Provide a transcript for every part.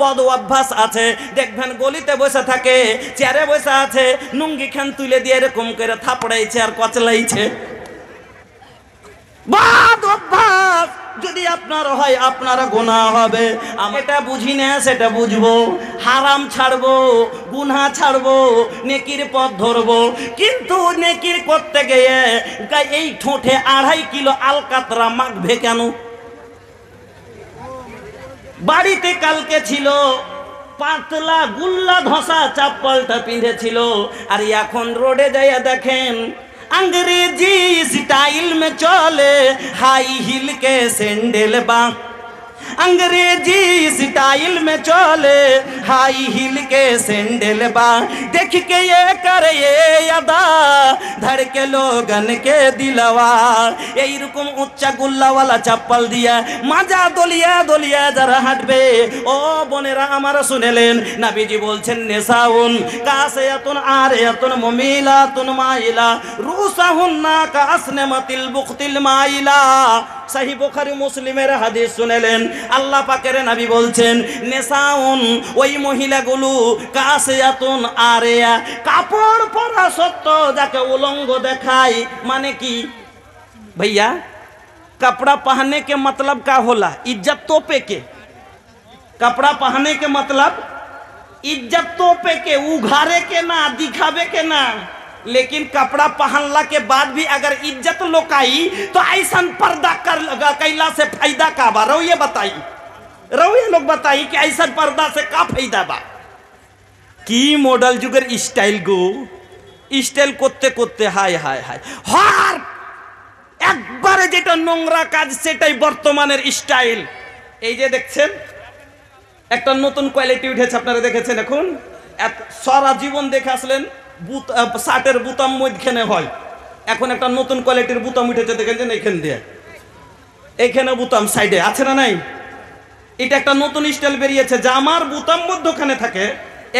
বদ অভ্যাস আছে। দেখবেন গলিতে বসে থাকে, চেয়ারে বসে আছে নুঙ্গি খান তুলে দিয়ে এরকম করে থাপড়াইছে আর কচলাইছে। বাদ অভ্যাস! যদি আপনার হয়, আপনার গোনা হবে। এটা বুঝি না, সেটা বুঝব। হারাম ছাড়বো গুনা ছাড়বো, নেকির পথ ধরবো। কিন্তু নেকির করতে গিয়ে এই ঠোঁটে আড়াই কিলো আলকাতরা মাখবে কেন? বাড়িতে কালকে ছিল পাতলা গুল্লা ধসা চাপ্পলটা পিঁধেছিল আর এখন রোডে যাইয়া দেখেন अंग्रेजी स्टाइल में चले हाई हिल के सैंडल बा अंग्रेजी स्टाइल में चले हाई हिल के सैंडल बा देख के ये कर ये अदा धड़ के लोगन के दिलवा এইরকম উচ্চা গুল্লাওয়ালা চাপ্পাল দিয়া মাজা দলিয়া দলিয়া যারা হাঁটবে ও বোনেরা আমার শুনেলেন নাবিজি বলছেন নেশাউন কাসে এতন আর এতন মমিলা তুন মাইলা রুসাহুন না কাসনে মাতিল বুকতিল মাইলা সাহি বুখারি মুসলিমের হাদিস শুনেলেন আল্লাহ পাকের নাবি বলছেন নেশাউন ওই মহিলাগুলো কাসিয়াতুন আরেয়া কাপড় পরা সত্য যাকে উলঙ্গ দেখায় মানে কি भैया कपड़ा पहनने के मतलब का होला इज्जत तोपे के कपड़ा पहनने के मतलब इज्जत तोपे के उघारे के ना दिखावे के ना लेकिन कपड़ा पहनला के बाद भी अगर इज्जत लोकाई तो ऐसा पर्दा कर कैला से फायदा का बा रहो ये बताई रहो ये लोग बताई कि ऐसा पर्दा से का फायदा बा কি মডেল যুগের স্টাইল গো স্টাইল করতে করতে হায় হায় হায় হার একবারে যেটা নোংরা কাজ সেটাই বর্তমানের স্টাইল এই যে দেখছেন একটা নতুন কোয়ালিটি উঠেছে আপনারা দেখেছেন এখন এক- সারা জীবন দেখে আসলেন বুত- আহ, শার্টের বুতাম মধ্যখানে হয়। এখন একটা নতুন কোয়ালিটির বুতাম উঠেছে দেখেছেন এখান দিয়ে। এইখানে বুতাম, সাইডে, আছে না নাই? এটা একটা নতুন স্টাইল বেরিয়েছে জামার বুতাম মধ্যখানে থাকে।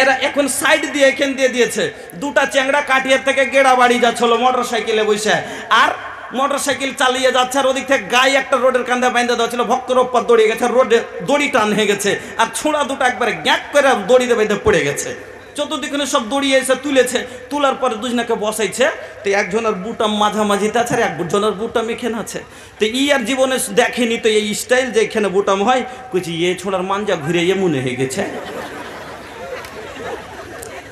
এরা এখন সাইড দিয়ে, এখান দিয়ে দিয়েছে। দুটা চ্যাংড়া কাটিয়ে থেকে গেড়া বাড়ি যাচ্ছিল মোটর সাইকেলে বসে। আর মোটর সাইকেল চালিয়ে যাচ্ছে, আর ওদিক থেকে গায়ে একটা রোডের কান্দা বাইন্দা দেওয়া ছিল। ভক্তর ওপর দড়িয়ে গেছে, রোডে দড়ি টান হয়ে গেছে। আর ছোঁড়া দুটো একবারে গ্যাক করে দড়িতে বেঁধে পড়ে গেছে। চতুর্দিকে সব দড়িয়ে এসে তুলেছে, তোলার পরে দুজনাকে বসাইছে। তো একজনের বুটাম মাঝামাঝিতে আছে আর একজনের বুটাম এখানে আছে। তো ই আর জীবনে দেখেনি তো এই স্টাইল যে এখানে বুটাম হয়। কইছি, এ ছোড়ার মাঞ্জা ঘুরে এ মনে হয়ে গেছে।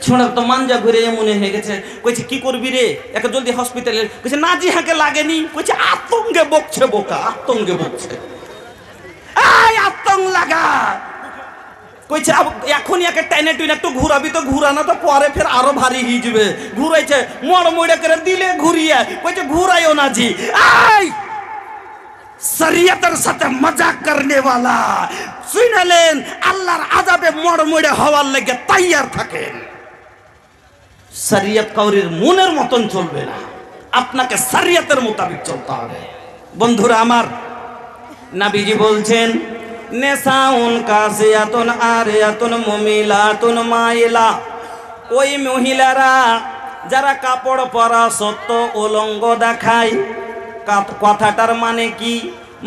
ছোড়ার তো মাঞ্জা ঘুরে মনে হয়ে গেছে। কইছে, কি করবি রে? একে জলদি হসপিটালে কইছে, না জি, হাঁকে লাগেনি। কইছে, আতঙ্কে বকছে বোকা, আতঙ্কে বকছে। এই আতঙ্ক লাগা! কইছে এখনই একে টাইনে টুইনে একটু ঘুরাবি তো, ঘুরানো তো পরে ফের আরও ভারী হয়ে যাবে। ঘুরাইছে মর মরে করে দিলে ঘুরিয়ে। কইছে, ঘুরাইও না জি। আই! শরীয়তের সাথে মজাক করনে वाला শুনলেন, আল্লাহর আযাবে মর মরে হওয়ার লেগে তৈয়ার থাকেন। শরীয়ত কাউরির মনের মতন চলবে না। আপনাকে শরীয়তের মোতাবেক চলতে হবে। বন্ধুরা আমার, নাবিজি বলছেন নেশাউন কাসিয়াতুন আরিয়াতুন মুমিলাতুন মাইলা। ওই মহিলারা যারা কাপড় পরা সত্য উলঙ্গ দেখায় কথাটার মানে কি?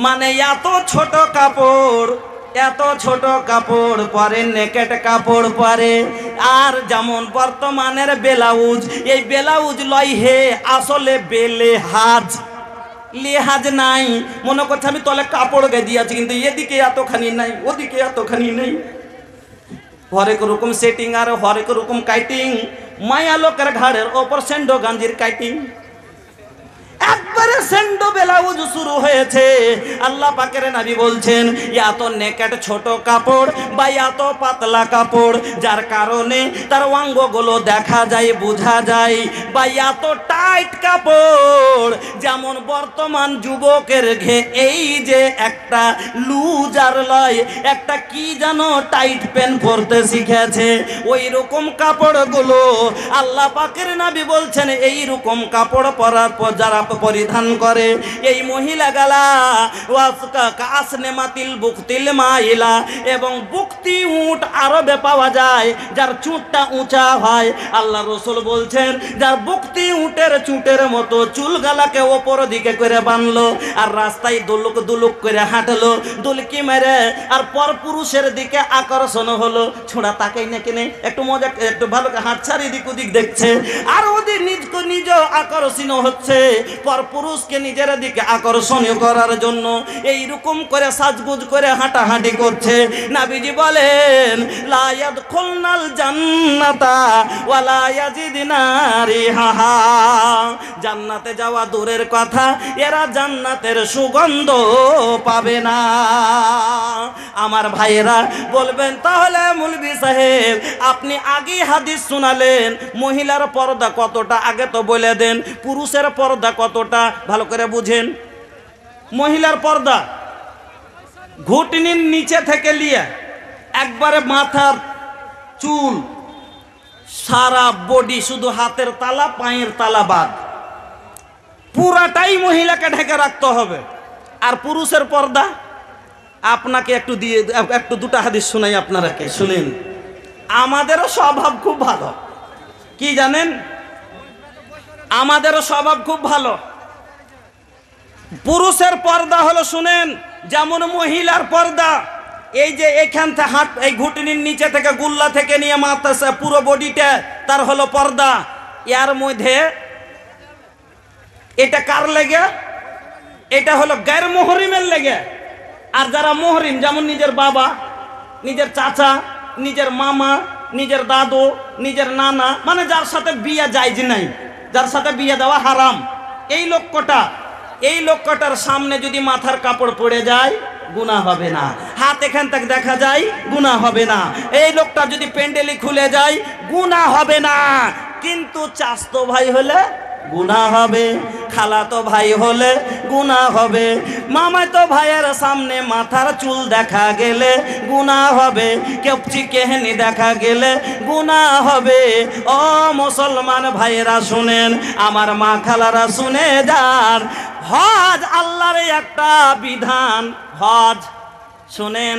মানে এত ছোট কাপড়, এত ছোট কাপড় পরে, নেকেট কাপড় পরে, আর যেমন বর্তমানের বেলাউজ, এই বেলাউজ লয় হে আসলে বেলে হাজ লেহাজ নাই। মনে করছে আমি তলে কাপড় গায়ে দিয়েছি, কিন্তু এদিকে এতখানি নাই, ওদিকে এতখানি নেই। হরেক রকম সেটিং আর হরেক রকম কাইটিং মায়া লোকের ঘাড়ের ওপর সেন্ডো গাঞ্জির কাইটিং একবারে সেন্ডো বেলাউজ শুরু হয়েছে। আল্লাহ পাকের নাবি বলছেন এত নেকেট ছোট কাপড় বা এত পাতলা কাপড়। যার কারণে তার অঙ্গগুলো দেখা যায়, বোঝা যায়। বা এত টাইট কাপড়। যেমন বর্তমান যুবকের ঘে, এই যে একটা লুজার লয়, একটা কি যেন টাইট প্যান্ট পরতে শিখেছে। ওই রকম কাপড়গুলো আল্লাহ পাকের নাবি বলছেন এই রকম কাপড় পরার পর যারা পরিধান করে। এই মহিলা গালা বুকতিল মাইলা, এবং বুকতি উট আরবে পাওয়া যায়, যার চুটটা উঁচা হয়। আল্লাহ রসুল বলছেন, যার বুকতি উটের চুটের মতো চুল গালাকে ওপর দিকে করে বানলো, আর রাস্তায় দুলুক দুলুক করে হাঁটলো, দুলকি মেরে, আর পর পুরুষের দিকে আকর্ষণ হলো। ছোড়া তাকাই না কিনে, একটু মজা, একটু ভালো হাত ছাড়ি দিক ওদিক দেখছে। আর ওদের নিজ নিজ আকর্ষণ হচ্ছে। পর পুরুষকে নিজের দিকে আকর্ষণীয় করার জন্য এই রকম করে সাজগুজ করে হাঁটাহাঁটি করছে। নাবিজি বলেন লায়াদ খুলনাল জান্নাতা ওয়ালা রিহাহা। জান্নাতে যাওয়া দূরের কথা, এরা জান্নাতের সুগন্ধ পাবে না। আমার ভাইয়েরা বলবেন, তাহলে মুলবি সাহেব, আপনি আগে হাদিস শোনালেন, মহিলার পর্দা কতটা আগে তো বলে দেন, পুরুষের পর্দা কতটা? ভালো করে বুঝেন। মহিলার পর্দা, ঘুটনির নিচে থেকে লিয়ে একবারে মাথার চুল, সারা বডি শুধু হাতের তালা, পায়ের তালা বাদ। পুরাটাই মহিলাকে ঢেকে রাখতে হবে। আর পুরুষের পর্দা, আপনাকে একটু দিয়ে, একটু দুটা হাদিস শোনাই আপনারাকে, শুনেন। আমাদেরও স্বভাব খুব ভালো। কি জানেন? আমাদেরও স্বভাব খুব ভালো। পুরুষের পর্দা হলো শুনেন, যেমন মহিলার পর্দা। এই যে এখান থেকে হাট এই ঘুটনির নিচে থেকে গুল্লা থেকে নিয়ে মাতাসে পুরো বডিটা, তার হলো পর্দা। এর মধ্যে এটা কার লেগে? এটা হলো গ্যার মোহরিমের লেগে। আর যারা মোহরিম, যেমন নিজের বাবা, নিজের চাচা, নিজের মামা নিজের দাদু, নিজের নানা মানে যার সাথে বিয়ে যায় নাই, যার সাথে বিয়ে দেওয়া হারাম। এই লক্ষ্যটা এই লক্ষ্যটার সামনে যদি মাথার কাপড় পড়ে যায়, গুণা হবে না। হাত এখান থেকে দেখা যায়, গুণা হবে না। এই লোকটা যদি প্যান্ডেলি খুলে যায়, গুণা হবে না। কিন্তু চাস্তো ভাই হলে গুণা হবে, খালাতো ভাই হলে গুণা হবে। মামাতো ভাইয়ের সামনে মাথার চুল দেখা গেলে গুণা হবে। কেপচি কেহেনি দেখা গেলে গুণা হবে। ও মুসলমান ভাইয়েরা শুনেন, আমার মা খালারা শুনে যান। হজ আল্লাহর একটা বিধান, হজ, শুনেন,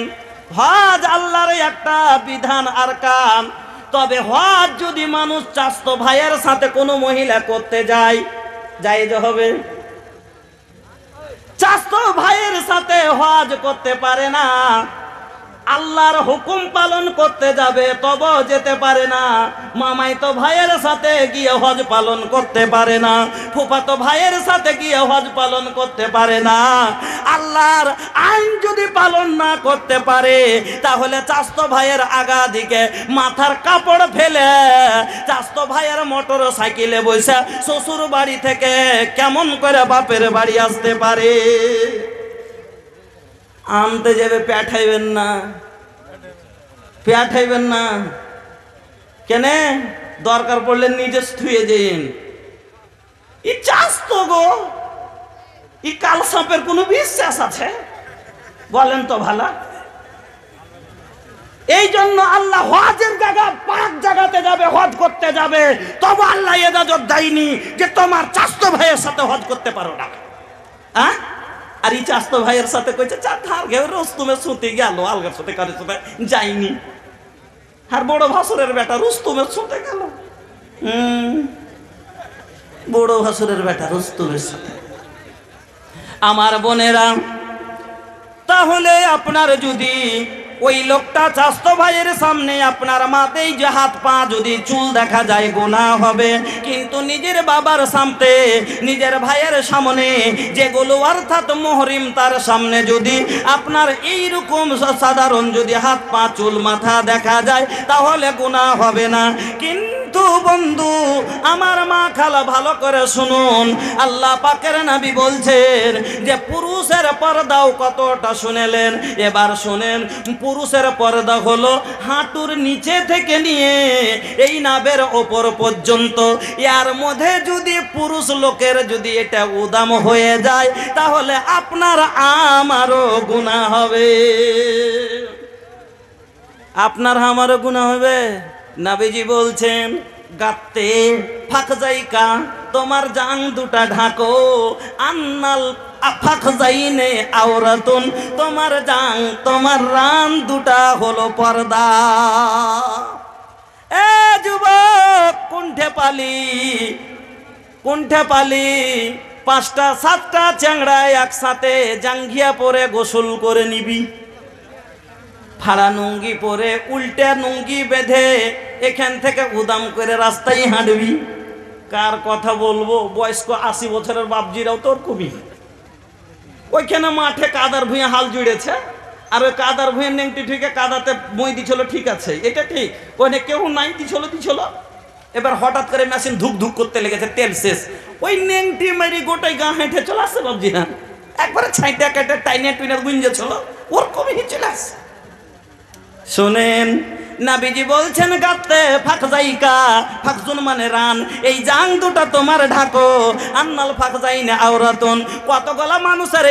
হজ আল্লাহর একটা বিধান আর কান। তবে হজ যদি মানুষ চাস্ত ভাইয়ের সাথে কোনো মহিলা করতে যায় জায়েজ হবে। চাস্ত ভাইয়ের সাথে হজ করতে পারে না। আল্লাহর হুকুম পালন করতে যাবে তব যেতে পারে না। মামাই তো ভাইয়ের সাথে গিয়ে হজ পালন করতে পারে না। ফুফাতো ভাইয়ের সাথে গিয়ে হজ পালন করতে পারে না। আল্লাহর আইন যদি পালন না করতে পারে, তাহলে চাস্তো ভাইয়ের আগা দিকে মাথার কাপড় ফেলে, চাস্তো ভাইয়ের মোটর সাইকেলে বসে শ্বশুর বাড়ি থেকে কেমন করে বাপের বাড়ি আসতে পারে? আনতে যাবে প্যাঠাইবেন না। প্যাঠাইবেন না। কেনে? দরকার পড়লে নিজে থুয়ে যেন ই চাষ তো গো। ই কাল সাপের কোনো বিশ্বাস আছে? বলেন তো ভালা। এই জন্য আল্লাহ হজের জায়গা, পাক জায়গাতে যাবে, হজ করতে যাবে। তবু আল্লাহ এদাজত দেয়নি যে তোমার চাস্ত ভাইয়ের সাথে হজ করতে পারো না। হ্যাঁ আর এই চাস্ত ভাইয়ের সাথে কইছে চা ধার ঘেউ রুস্তুমে শুতে গেল আলগার সাথে কারের সাথে যাইনি। আর বড় ভাসুরের বেটা রুস্তুমে শুতে গেল। হুম, বড় ভাসুরের বেটা রুস্তুমের সাথে আমার বোনেরা, তাহলে আপনার যদি ওই লোকটা স্বাস্থ্য ভাইয়ের সামনে আপনার মাতেই যে হাত পা যদি চুল দেখা যায় গোনা হবে। কিন্তু নিজের বাবার সামনে, নিজের ভাইয়ের সামনে যেগুলো অর্থাৎ মহরিম তার সামনে যদি আপনার এই রকম সাধারণ যদি হাত পা, চুল, মাথা দেখা যায়, তাহলে গোনা হবে না। কিন্তু বন্ধু আমার মা খালা ভালো করে শুনুন। আল্লাহ পাকের নাবি বলছেন যে, পুরুষের পর্দাও কতটা শুনেলেন? এবার শুনেন, পুরুষের পর্দা হলো হাঁটুর নিচে থেকে নিয়ে এই নাবের ওপর পর্যন্ত। এর মধ্যে যদি পুরুষ লোকের যদি এটা উদাম হয়ে যায়, তাহলে আপনার আমারও গুণা হবে। আপনার আমারও গুণা হবে? নাবিজি বলছেন গাতে ফাঁক যাইকা তোমার জাং দুটা ঢাকো। আন্নাল আফাক যাইনে আওরাতুন, তোমার জাং, তোমার রান দুটা হলো পর্দা। এ যুবক, কুণ্ঠে পালি কুণ্ঠে পালি, পাঁচটা, সাতটা চ্যাংড়া একসাথে জাঙ্গিয়া পরে গোসল করে নিবি। ফাড়া নুঙ্গি পরে উল্টে নুঙ্গি বেঁধে এখান থেকে উদাম করে রাস্তায় হাঁটবি। কার কথা বলব? বয়স্ক আশি বছরের বাপজিরাও তোর কবি। ওইখানে মাঠে কাদার ভুঁয়ে হাল জুড়েছে। আর ওই কাদার ভুঁয়ে নেংটি ঠিকে কাদাতে বই দিছিল, ঠিক আছে। এটা ঠিক ওখানে কেউ নাই, দিছিল দিছিল। এবার হঠাৎ করে মেশিন ধুক ধুক করতে লেগেছে, তেল শেষ। ওই নেংটি মারি গোটাই গা হেঁটে চলে আসছে বাবজি না একবারে ছাইটা কেটে টাইনে টুইনে গুঞ্জেছিল ওর কবি চলে আসছে। শোনেন, নাবিজি বলছেন গাতে ফাঁক যাইকা ফাঁকজুন মানে রান। এই জাং দুটা তোমার ঢাকো। আন্নাল ফাঁক যাই না আওরাতন। কত গলা মানুষের